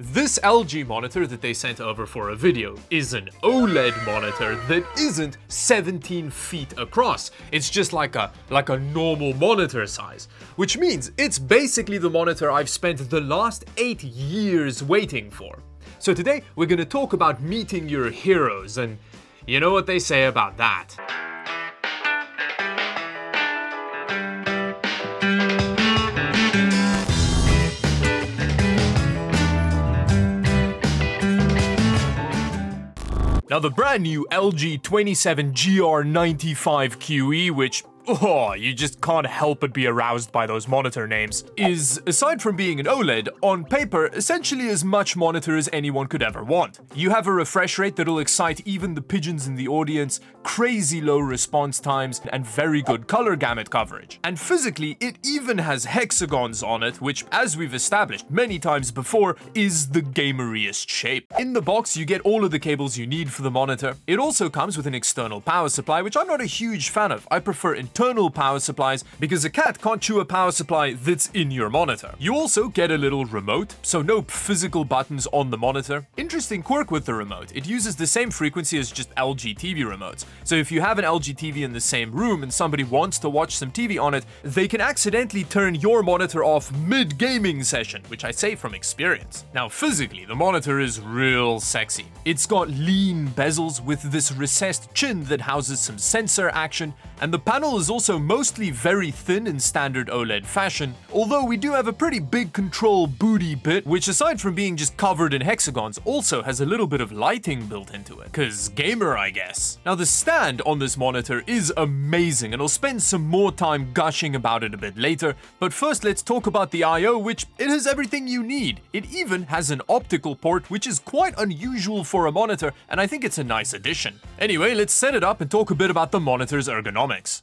This LG monitor that they sent over for a video is an OLED monitor that isn't 17 feet across. It's just like a like a normal monitor size, which means it's basically the monitor I've spent the last 8 years waiting for. So today we're going to talk about meeting your heroes and you know what they say about that. Now the brand new LG 27GR95QE, which oh, you just can't help but be aroused by those monitor names, is, aside from being an OLED, on paper, essentially as much monitor as anyone could ever want. You have a refresh rate that'll excite even the pigeons in the audience, crazy low response times, and very good color gamut coverage. And physically, it even has hexagons on it, which, as we've established many times before, is the gameriest shape. In the box, you get all of the cables you need for the monitor. It also comes with an external power supply, which I'm not a huge fan of. I prefer internal power supplies because a cat can't chew a power supply that's in your monitor. You also get a little remote, so no physical buttons on the monitor. Interesting quirk with the remote, it uses the same frequency as just LG TV remotes. So if you have an LG TV in the same room and somebody wants to watch some TV on it, they can accidentally turn your monitor off mid-gaming session, which I say from experience. Now physically, the monitor is real sexy. It's got lean bezels with this recessed chin that houses some sensor action, and the panel is is also mostly very thin in standard OLED fashion, although we do have a pretty big control booty bit, which aside from being just covered in hexagons, also has a little bit of lighting built into it. Cause gamer, I guess. Now the stand on this monitor is amazing, and I'll spend some more time gushing about it a bit later, but first let's talk about the I.O., which it has everything you need. It even has an optical port, which is quite unusual for a monitor, and I think it's a nice addition. Anyway, let's set it up and talk a bit about the monitor's ergonomics.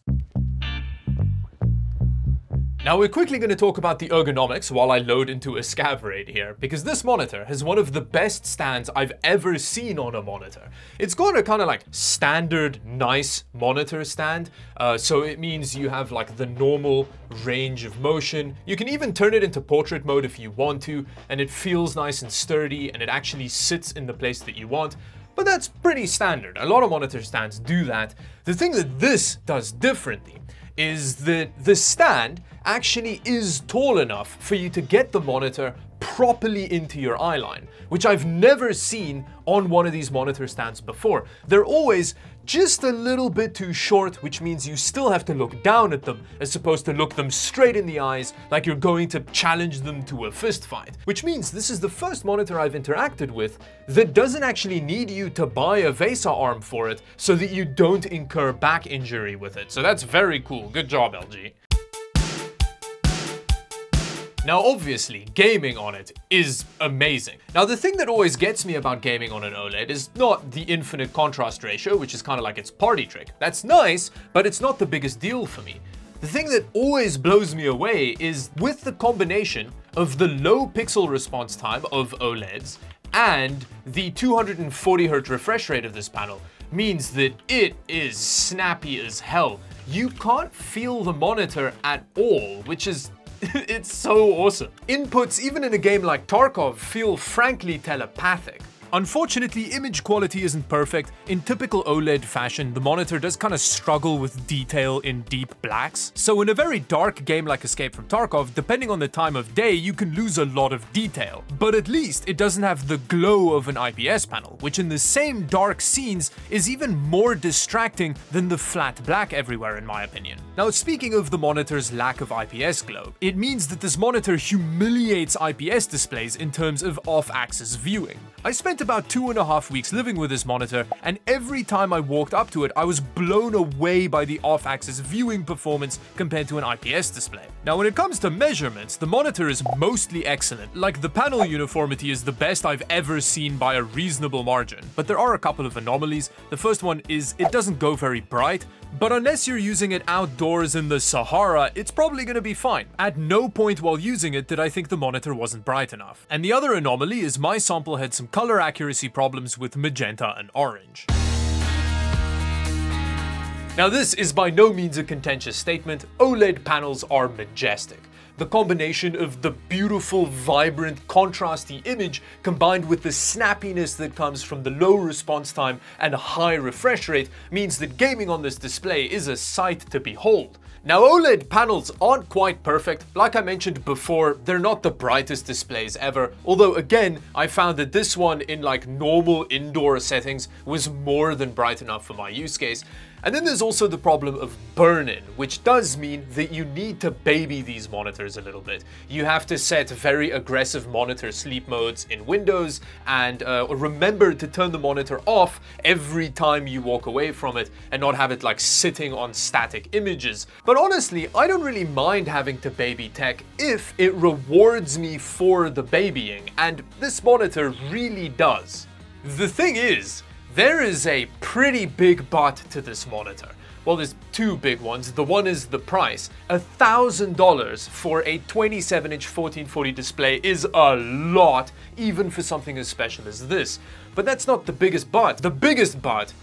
Now we're quickly going to talk about the ergonomics while I load into Escav here, because this monitor has one of the best stands I've ever seen on a monitor. It's got a kind of like standard nice monitor stand, uh, so it means you have like the normal range of motion. You can even turn it into portrait mode if you want to, and it feels nice and sturdy, and it actually sits in the place that you want. But that's pretty standard. A lot of monitor stands do that. The thing that this does differently is that the stand actually is tall enough for you to get the monitor properly into your eye line, which I've never seen on one of these monitor stands before. They're always just a little bit too short, which means you still have to look down at them as opposed to look them straight in the eyes like you're going to challenge them to a fist fight. Which means this is the first monitor I've interacted with that doesn't actually need you to buy a VESA arm for it so that you don't incur back injury with it. So that's very cool. Good job, LG. Now obviously, gaming on it is amazing. Now the thing that always gets me about gaming on an OLED is not the infinite contrast ratio, which is kind of like its party trick. That's nice, but it's not the biggest deal for me. The thing that always blows me away is with the combination of the low pixel response time of OLEDs and the 240 Hz refresh rate of this panel means that it is snappy as hell. You can't feel the monitor at all, which is it's so awesome. Inputs, even in a game like Tarkov, feel frankly telepathic. Unfortunately, image quality isn't perfect. In typical OLED fashion, the monitor does kind of struggle with detail in deep blacks. So in a very dark game like Escape from Tarkov, depending on the time of day, you can lose a lot of detail. But at least it doesn't have the glow of an IPS panel, which in the same dark scenes is even more distracting than the flat black everywhere in my opinion. Now speaking of the monitor's lack of IPS glow, it means that this monitor humiliates IPS displays in terms of off-axis viewing. I spent about two and a half weeks living with this monitor, and every time I walked up to it, I was blown away by the off-axis viewing performance compared to an IPS display. Now when it comes to measurements, the monitor is mostly excellent, like the panel uniformity is the best I've ever seen by a reasonable margin. But there are a couple of anomalies. The first one is it doesn't go very bright, but unless you're using it outdoors in the Sahara, it's probably gonna be fine. At no point while using it did I think the monitor wasn't bright enough. And the other anomaly is my sample had some color accuracy problems with magenta and orange. Now this is by no means a contentious statement, OLED panels are majestic. The combination of the beautiful, vibrant, contrasty image combined with the snappiness that comes from the low response time and high refresh rate means that gaming on this display is a sight to behold. Now OLED panels aren't quite perfect. Like I mentioned before, they're not the brightest displays ever. Although again, I found that this one in like normal indoor settings was more than bright enough for my use case. And then there's also the problem of burn-in, which does mean that you need to baby these monitors a little bit. You have to set very aggressive monitor sleep modes in Windows and uh, remember to turn the monitor off every time you walk away from it and not have it like sitting on static images. But honestly, I don't really mind having to baby tech if it rewards me for the babying, and this monitor really does. The thing is, there is a pretty big but to this monitor. Well, there's two big ones. The one is the price. $1,000 for a 27-inch 1440 display is a lot, even for something as special as this. But that's not the biggest but. The biggest but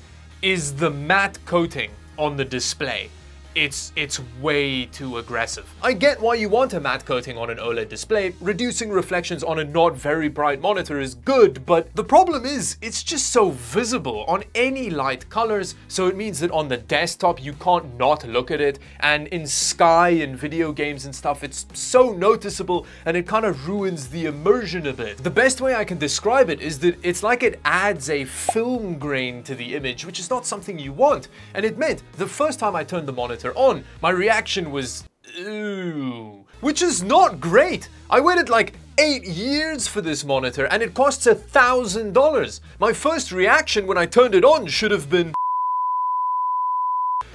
is the matte coating on the display it's it's way too aggressive. I get why you want a matte coating on an OLED display, reducing reflections on a not very bright monitor is good, but the problem is it's just so visible on any light colors, so it means that on the desktop you can't not look at it, and in sky and video games and stuff it's so noticeable and it kind of ruins the immersion a bit. The best way I can describe it is that it's like it adds a film grain to the image, which is not something you want, and it meant the first time I turned the monitor monitor on, my reaction was, ooh, which is not great. I waited like eight years for this monitor and it costs a thousand dollars. My first reaction when I turned it on should have been,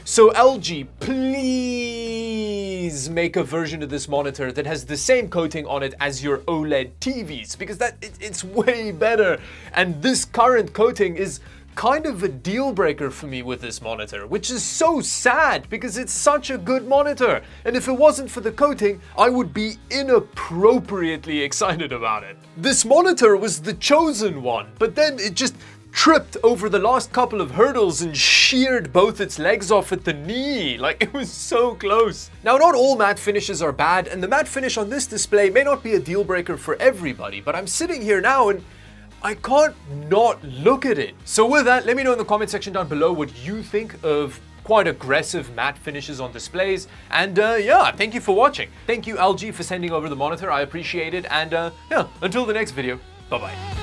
so LG, please make a version of this monitor that has the same coating on it as your OLED TVs because that it, it's way better. And this current coating is kind of a deal breaker for me with this monitor, which is so sad because it's such a good monitor. And if it wasn't for the coating, I would be inappropriately excited about it. This monitor was the chosen one, but then it just tripped over the last couple of hurdles and sheared both its legs off at the knee. Like, it was so close. Now, not all matte finishes are bad, and the matte finish on this display may not be a deal breaker for everybody, but I'm sitting here now and I can't not look at it. So with that, let me know in the comment section down below what you think of quite aggressive matte finishes on displays. And uh, yeah, thank you for watching. Thank you LG for sending over the monitor, I appreciate it. And uh, yeah, until the next video, bye bye.